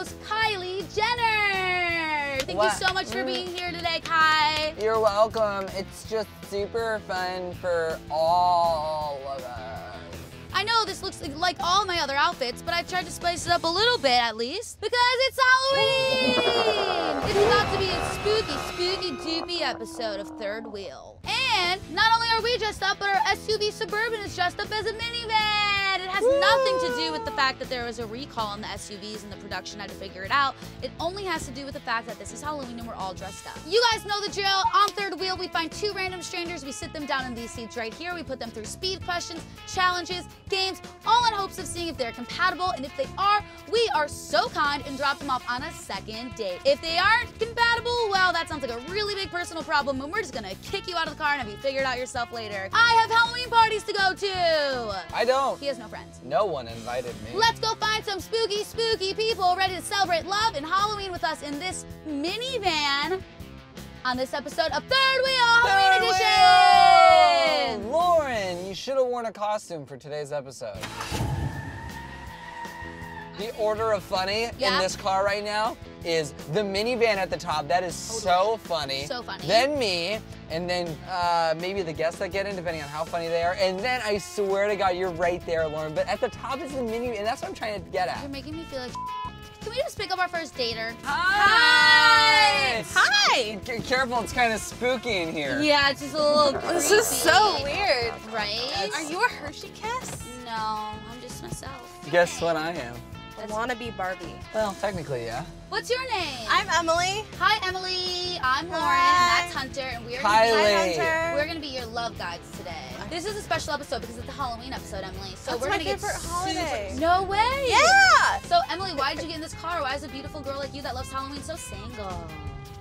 host, Kylie Jenner. Thank What? you so much for Mm. being here today, Kai. You're welcome. It's just super fun for all of us. I know this looks like- all my other outfits, but I tried to spice it up a little bit at least because it's Halloween! it's about to be a spooky, spooky, doopy episode of Third Wheel. And not only are we dressed up, but our SUV Suburban is dressed up as a minivan. Has nothing to do with the fact that there was a recall on the SUVs and the production had to figure it out. It only has to do with the fact that this is Halloween and we're all dressed up. You guys know the drill. On Third Wheel, we find two random strangers. We sit them down in these seats right here. We put them through speed questions, challenges, games, all in hopes of seeing if they're compatible. And if they are, we are so kind and drop them off on a second date. If they aren't compatible, well, that sounds like a really big personal problem, and we're just gonna kick you out of the car and have you figure it out yourself later. I have Halloween parties to go to. I don't. He has no friends. No one invited me. Let's go find some spooky, spooky people ready to celebrate love and Halloween with us in this minivan on this episode of Third Wheel Halloween Third Edition. wheel! Lauren, you should have worn a costume for today's episode. The order of funny Yeah. in this car right now is the minivan at the top. That is so funny. So funny. Then me, and then uh, maybe the guests that get in, depending on how funny they are. And then I swear to God, you're right there, Lauren. But at the top is the mini, and that's what I'm trying to get at. You're making me feel like. Can we just pick up our first dater? Hi! Hi! C- careful, it's kind of spooky in here. Yeah, it's just a little. This is so weird. Right? Are you a Hershey Kiss? No, I'm just myself. Guess what I am? I wanna be Barbie. Well, technically, yeah. What's your name? I'm Emily. Hi, Emily. I'm Lauren. Hi. And that's Hunter, and we are Kylie. gonna be Hi, Hunter. We're gonna be your love guides today. This is a special episode because it's a Halloween episode, Emily. So That's we're gonna get favorite super- holiday. No way. Yeah! So Emily, why did you get in this car? Why is a beautiful girl like you that loves Halloween so single?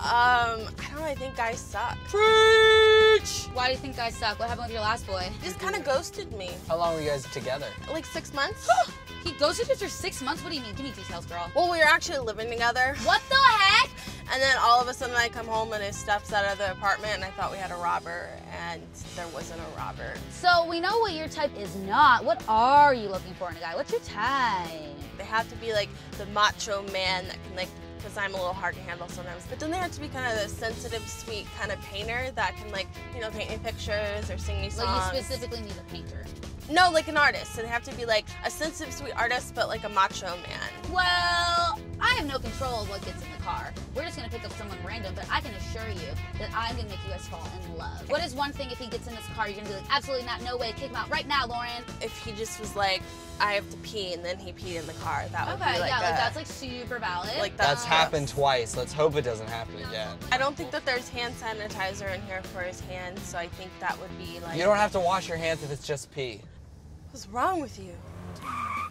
Um, I don't know, I think guys suck. Preach! Why do you think guys suck? What happened with your last boy? He just kind of ghosted me. How long were you guys together? Like six months? He ghosted you for six months. What do you mean? Give me details, girl. well, we were actually living together. What the heck? And then all of a sudden I come home and his stuff's out of the apartment and I thought we had a robber and there wasn't a robber. So we know what your type is not. What are you looking for in a guy? What's your type? They have to be like the macho man that can like, because I'm a little hard to handle sometimes. But then they have to be kind of a sensitive, sweet kind of painter that can like, you know, paint me pictures or sing me songs. Like you specifically need a painter. No, like an artist. So they have to be like a sensitive, sweet artist, but like a macho man. Well, I have no control of what gets in the car. We're just gonna pick up someone random, but I can assure you that I'm gonna make you guys fall in love. What is one thing if he gets in this car, you're gonna be like, absolutely not, no way, kick him out right now, Lauren. If he just was like, I have to pee, and then he peed in the car, that would Okay, be like Okay, yeah, a, like that's like super valid. like That's that's happened twice. Let's hope it doesn't happen again. I don't think that there's hand sanitizer in here for his hands, so I think that would be like. You don't have to wash your hands if it's just pee. What's wrong with you?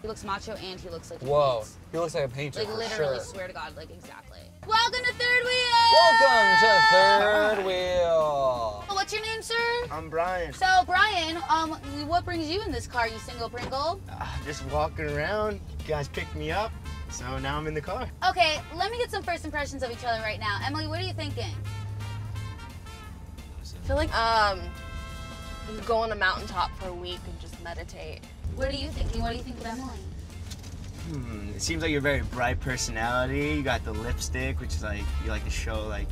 He looks macho and he looks like he Whoa, paints. he looks like a painter Like for literally, sure. swear to God, like exactly. Welcome to Third Wheel. Welcome to Third Wheel. What's your name, sir? I'm Brian. So Brian, um, what brings you in this car, you single Pringle? Uh, just walking around. You guys picked me up, so now I'm in the car. Okay, let me get some first impressions of each other right now. Emily, what are you thinking? I feel like um, you go on a mountaintop for a week and just meditate. What are you thinking? What do you think of Emily? Hmm. It seems like you're a very bright personality. You got the lipstick, which is like you like to show like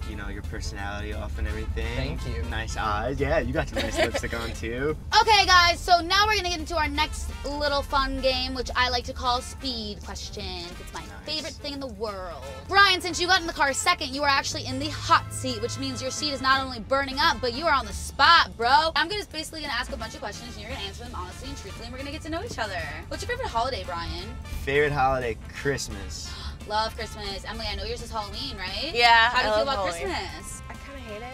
like you know your personality off and everything. Thank you. Nice eyes. Yeah, you got the nice lipstick on too. Okay, guys, so now we're gonna get into our next little fun game, which I like to call speed questions. It's my Nice. favorite thing in the world. Brian, since you got in the car second, you are actually in the hot seat, which means your seat is not only burning up, but you are on the spot, bro. I'm just basically gonna ask a bunch of questions, and you're gonna answer them honestly and truthfully, and we're gonna get to know each other. What's your favorite holiday, Brian? Favorite holiday, Christmas. Love Christmas. Emily, I know yours is Halloween, right? Yeah. How do you feel about Halloween. Christmas? I kind of hate it.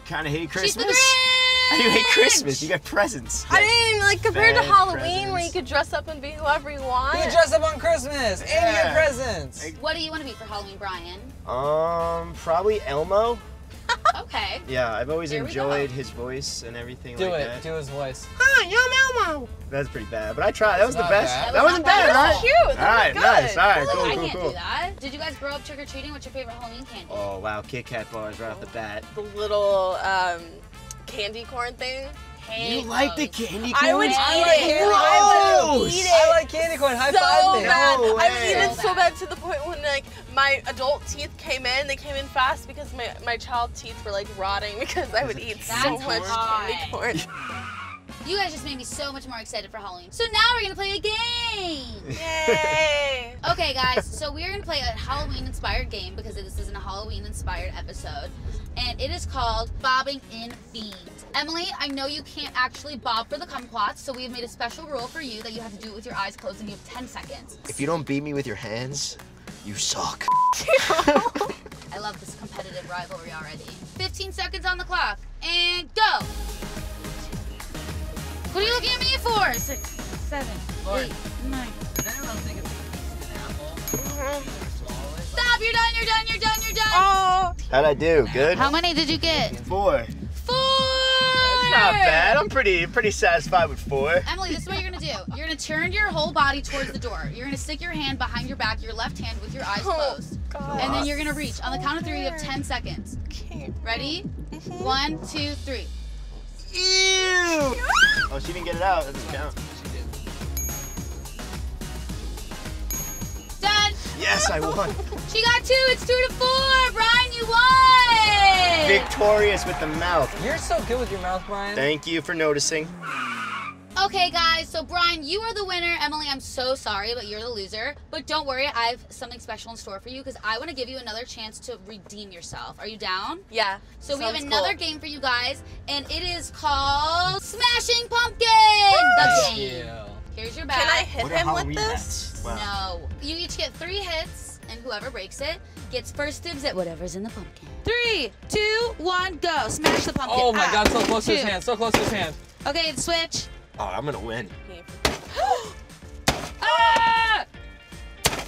Kind of hate She's Christmas. the Grinch! Do you hate Christmas? You got presents. I mean, like compared to Bad Halloween, where you could dress up and be whoever you want. You dress up on Christmas and Yeah. get presents. What do you want to be for Halloween, Brian? Um, probably Elmo. Okay. Yeah, I've always There we go. enjoyed his voice and everything Do like it. that. Do his voice. Hi, I'm Elmo. That's pretty bad, but I tried. That was the best. bad. That, That was wasn't not bad bad, at right? Cute. That All was right, good. nice. All right, Look, cool, I cool, can't cool. do that. Did you guys grow up trick or treating? What's your favorite Halloween candy? Oh wow, Kit Kat bars right off the bat. The little um, candy corn thing. Hate You like the those. candy I would eat it. candy I would corns. eat I like candy corn. High so five me. bad. No I would way. eat it So so bad. bad to the point when like my adult teeth came in. They came in fast because my, my child teeth were like rotting because I would eat so much hot. candy corn. You guys just made me so much more excited for Halloween. So now we're gonna play a game. Yay! Okay, guys, so we're gonna play a Halloween inspired game because this isn't a Halloween inspired episode. And it is called Bobbing in Fiends. Emily, I know you can't actually bob for the kumquats, so we have made a special rule for you that you have to do it with your eyes closed and you have 10 seconds. If you don't beat me with your hands, you suck. I love this competitive rivalry already. 15 seconds on the clock, and go! What are you looking at me for? Six, seven, Lauren. eight, nine. Does anyone else think it's an apple? Stop! You're done, you're done, you're done, you're done! Oh, How'd I do? Good? How many did you get? Four. Four! That's Not bad. I'm pretty pretty satisfied with four. Emily, this is what you're gonna do. You're gonna turn your whole body towards the door. You're gonna stick your hand behind your back, your left hand with your eyes Oh, closed. God. And then you're gonna reach. On the count of three, you have 10 seconds. Okay. Ready? Mhm. One, two, three. Ew! She didn't get it out. That doesn't count. Done! Yes, I won. She got two. It's two to four. Brian, you won! Victorious with the mouth. You're so good with your mouth, Brian. Thank you for noticing. Okay, guys, so Brian, you are the winner. Emily, I'm so sorry, but you're the loser. But don't worry, I have something special in store for you because I want to give you another chance to redeem yourself. Are you down? Yeah. So we have another cool. game for you guys, and it is called Smashing Pumpkin! The game. Yeah. Here's your bag. Can I hit What him with this? Wow. No. You each get three hits, and whoever breaks it gets first dibs at whatever's in the pumpkin. Three, two, one, go. Smash the pumpkin. Oh my Ah, god, so close to his hand. So close to his hand. Okay, switch. Oh, I'm gonna win. Ah!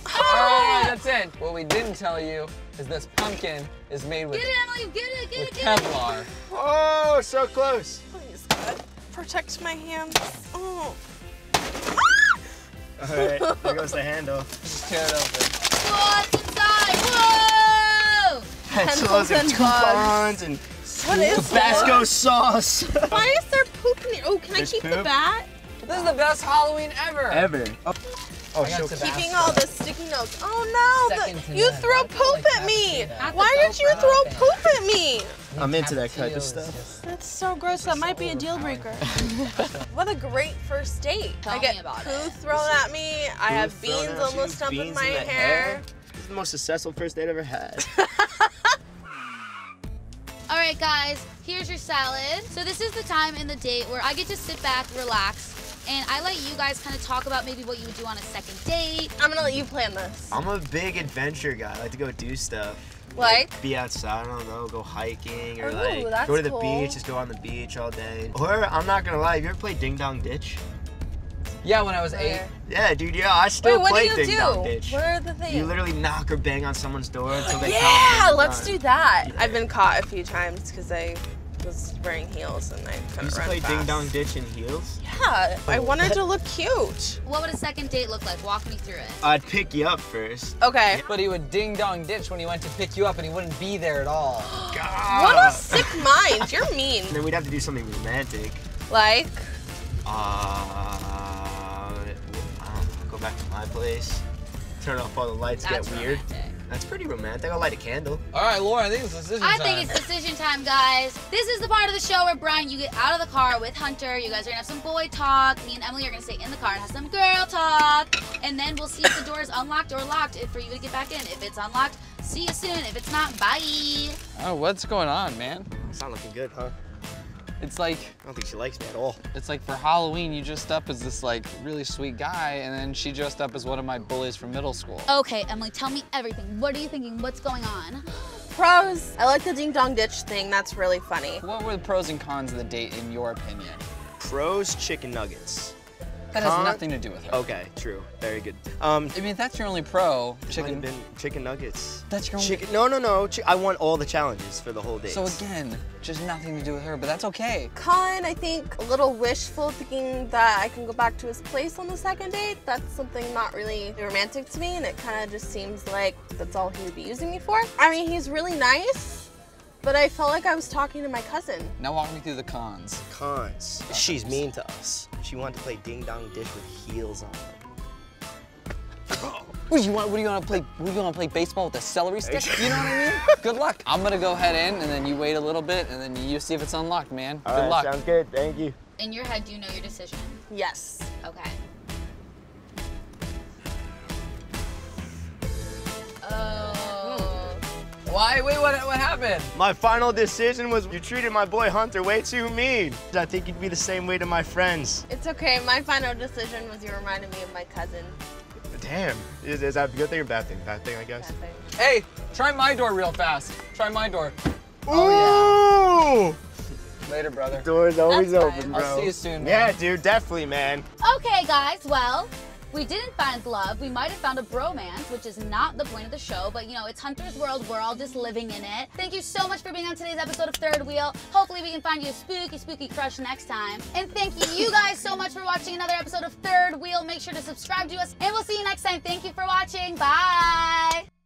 Alright, that's it. What we didn't tell you is this pumpkin is made with, Get it, Emily. Get it, get with it, get it. Kevlar. Oh, so close. Please, God. Protect my hands. Oh. All right, there goes the handle. Just tear it open. What's inside? Whoa! Pencils and coupons and What is Tabasco sauce. Why is there poop in here? Oh, can There's I keep the bat? This is the best Halloween ever. Ever. Oh, oh I so Keeping all the sticky notes. Oh no! The, you none. throw I feel like poop at that's me! the- Not Why did you throw Okay. poop at me? I'm into that type Tapatio of stuff. That's so gross. That might be a deal breaker. what a great first date. Tell I get me about poo it. thrown at me. I have beans at you, almost up in my the hair. This is the most successful first date I've ever had. All right, guys, here's your salad. So this is the time in the date where I get to sit back, relax, and I let you guys kind of talk about maybe what you would do on a second date. I'm gonna let you plan this. I'm a big adventure guy. I like to go do stuff. Like? Be outside, I don't know, go hiking or Ooh, like go to the cool. beach, just go on the beach all day. Or I'm not gonna lie, have you ever played Ding Dong Ditch? Yeah, when I was eight. Yeah, dude, yeah, I still Wait, what play do you Ding do? Dong Ditch. What are the things? You literally knock or bang on someone's door until they yeah, come. let's do that. Yeah. I've been caught a few times because I was wearing heels and I You couldn't used to run play fast. Ding Dong Ditch in heels? Yeah, I wanted to look cute. What would a second date look like? Walk me through it. I'd pick you up first. Okay. But he would ding dong ditch when he went to pick you up and he wouldn't be there at all. God. What a sick mind. You're mean. And then we'd have to do something romantic. Like, Uh, back to my place, turn off all the lights, That's get weird. romantic. That's pretty romantic. I'll light a candle. Alright, Laura, I think it's decision I time. I think it's decision time, guys. This is the part of the show where Brian, you get out of the car with Hunter. You guys are gonna have some boy talk. Me and Emily are gonna stay in the car and have some girl talk. And then we'll see if the door is unlocked or locked for you to get back in. If it's unlocked, see you soon. If it's not, bye. Oh, what's going on, man? It's not looking good, huh? It's like I don't think she likes me at all. it's like for Halloween you dressed up as this like really sweet guy and then she dressed up as one of my bullies from middle school. Okay, Emily, tell me everything. What are you thinking? What's going on? pros. I like the ding dong ditch thing. That's really funny. What were the pros and cons of the date in your opinion? Pros, chicken nuggets. That has nothing to do with her. Okay, true. Very good. Um, I mean, if that's your only pro. might have Chicken. been chicken nuggets. That's your only. Chicken? No, no, no. Chi- I want all the challenges for the whole date. So again, just nothing to do with her, but that's okay. Con, I think a little wishful thinking that I can go back to his place on the second date. That's something not really romantic to me, and it kind of just seems like that's all he would be using me for. I mean, he's really nice, But I felt like I was talking to my cousin. Now walk me through the cons. Cons. She's mean to us. She wanted to play ding dong dish with heels on. What do you want? What do you want to play? What do you want to play baseball with a celery stick? You know what I mean? Good luck. I'm gonna go head in, and then you wait a little bit, and then you see if it's unlocked, man. All Good right, luck. Sounds good. Thank you. In your head, do you know your decision? Yes. Okay. Oh. Why? Wait, what? What happened? My final decision was you treated my boy Hunter way too mean. I think you'd be the same way to my friends. It's okay. My final decision was you reminded me of my cousin. Damn. Is, is that a good thing or bad thing? Bad thing, I guess. That thing. Hey, try my door real fast. Try my door. Ooh! Oh, yeah. Later, brother. Door's always That's open, fine. bro. I'll see you soon, man. Yeah, dude, definitely, man. Okay, guys, well, we didn't find love. We might have found a bromance, which is not the point of the show, but you know, it's Hunter's World. We're all just living in it. Thank you so much for being on today's episode of Third Wheel. Hopefully, we can find you a spooky, spooky crush next time. And thank you, you guys, so much for watching another episode of Third Wheel. Make sure to subscribe to us, and we'll see you next time. Thank you for watching. Bye.